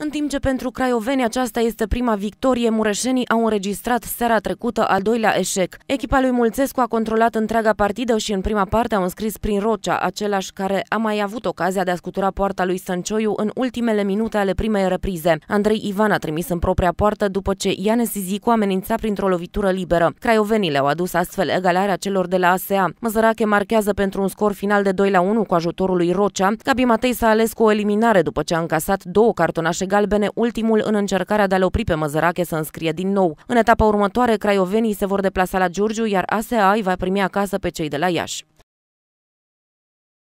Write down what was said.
În timp ce pentru craioveni aceasta este prima victorie, mureșenii au înregistrat seara trecută al doilea eșec. Echipa lui Mulțescu a controlat întreaga partidă și în prima parte au înscris prin Rocea, același care a mai avut ocazia de a scutura poarta lui Săncioiu în ultimele minute ale primei reprize. Andrei Ivan a trimis în propria poartă după ce Iane Sizicu amenința printr-o lovitură liberă. Craiovenii le-au adus astfel egalarea celor de la ASEA. Măzărache marchează pentru un scor final de 2 la 1 cu ajutorul lui Rocea. Gabi Matei s-a ales cu o eliminare după ce a încasat două cartonașe galbene, ultimul în încercarea de a-l opri pe Măzărache să înscrie din nou. În etapa următoare, craiovenii se vor deplasa la Giurgiu, iar ASEA îi va primi acasă pe cei de la Iași.